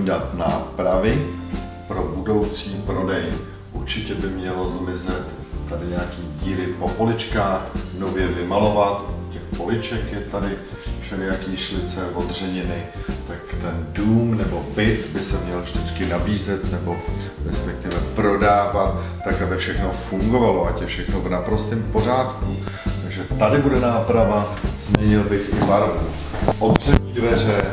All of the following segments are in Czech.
budeme dělat nápravy pro budoucí prodej. Určitě by mělo zmizet tady nějaký díry po poličkách, nově vymalovat, těch poliček je tady všelijaký šlice, odřeniny, tak ten dům nebo byt by se měl vždycky nabízet nebo respektive prodávat, tak aby všechno fungovalo, ať je všechno v naprostém pořádku. Takže tady bude náprava, změnil bych i barvu. Odření dveře,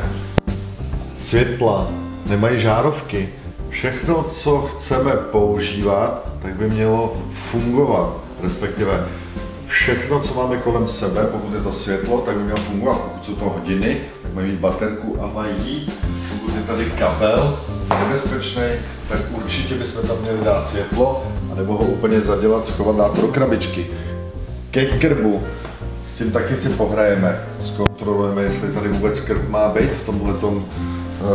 světla, nemají žárovky. Všechno, co chceme používat, tak by mělo fungovat, respektive všechno, co máme kolem sebe, pokud je to světlo, tak by mělo fungovat. Pokud jsou to hodiny, tak mají mít baterku a mají. Pokud je tady kabel nebezpečný, tak určitě bychom tam měli dát světlo, anebo ho úplně zadělat, schovat, dát do krabičky. Ke krbu, s tím taky si pohrajeme, zkontrolujeme, jestli tady vůbec krb má být v tomhletom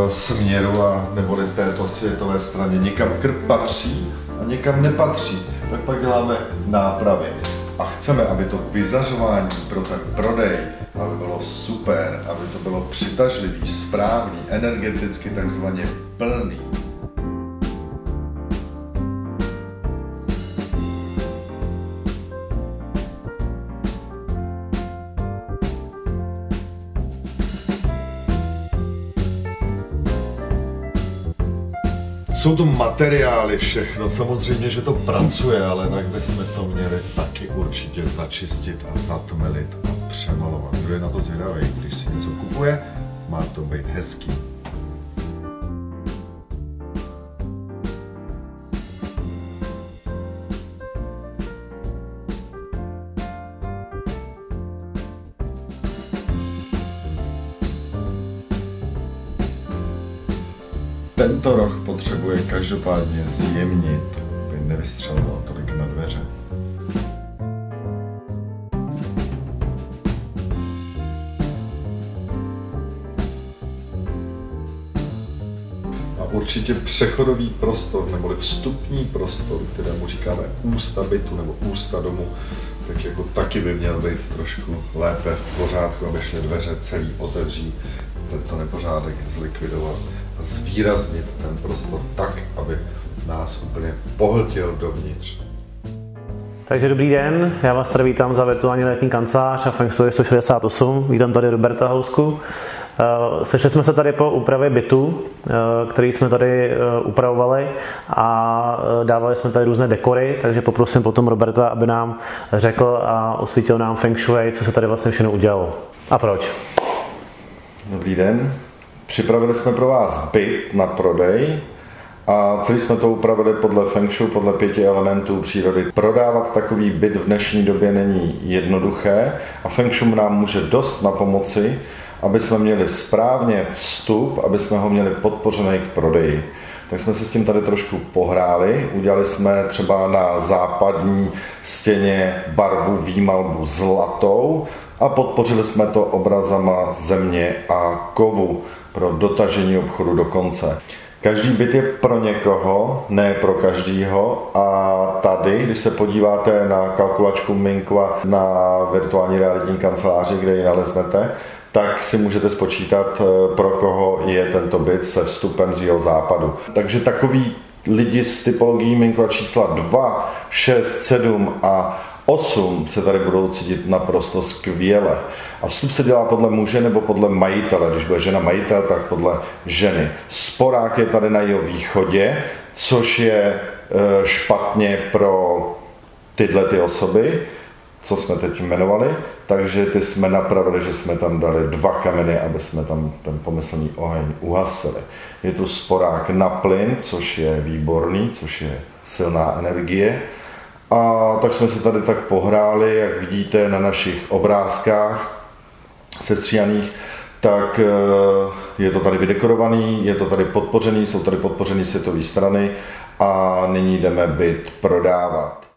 směru a neboli této světové straně. Někam krb patří a někam nepatří. Tak pak děláme nápravy a chceme, aby to vyzařování pro ten prodej aby bylo super, aby to bylo přitažlivý, správný, energeticky takzvaně plný. Jsou to materiály všechno, samozřejmě, že to pracuje, ale tak bychom to měli taky určitě začistit a zatmelit a přemalovat. Kdo je na to zvědavý, když si něco kupuje, má to být hezký. Tento roh potřebuje každopádně zjemnit, aby nevystřeloval tolik na dveře. A určitě přechodový prostor, neboli vstupní prostor, kterému říkáme ústa bytu nebo ústa domu, tak jako taky by měl být trošku lépe v pořádku, aby šly dveře celý otevří, tento nepořádek zlikvidovat zvýraznit ten prostor tak, aby nás úplně pohltil dovnitř. Takže dobrý den, já vás tady vítám za virtuální letní kancelář a Feng Shui 168. Vítám tady Roberta Housku. Eh, sešli jsme se tady po úpravě bytu, eh, který jsme tady eh, upravovali a dávali jsme tady různé dekory, takže poprosím potom Roberta, aby nám řekl a osvítil nám Feng Shui, co se tady vlastně všechno udělalo a proč. Dobrý den, Připravili jsme pro vás byt na prodej a celý jsme to upravili podle Feng Shui, podle pěti elementů přírody. Prodávat takový byt v dnešní době není jednoduché a Feng Shui nám může dost na pomoci, aby jsme měli správně vstup, aby jsme ho měli podpořený k prodeji. Tak jsme se s tím tady trošku pohráli. Udělali jsme třeba na západní stěně barvu výmalbu zlatou a podpořili jsme to obrazama země a kovu pro dotažení obchodu do konce. Každý byt je pro někoho, ne pro každýho a tady, když se podíváte na kalkulačku Minkva na virtuální realitní kanceláři, kde ji naleznete, tak si můžete spočítat, eh, pro koho je tento byt se vstupem z jeho západu. Takže takový lidi s typologií Minkva čísla 2, 6, 7 a 8 se tady budou cítit naprosto skvěle. A vstup se dělá podle muže nebo podle majitele. Když bude žena majitel, tak podle ženy. Sporák je tady na jeho východě, což je e, špatně pro tyhle ty osoby, co jsme teď jmenovali, takže ty jsme napravili, že jsme tam dali dva kameny, aby jsme tam ten pomyslný oheň uhasili. Je tu sporák na plyn, což je výborný, což je silná energie. A tak jsme se tady tak pohráli, jak vidíte na našich obrázkách sestříhaných, tak eh, je to tady vydekorovaný, je to tady podpořený, jsou tady podpořený světové strany a nyní jdeme byt prodávat.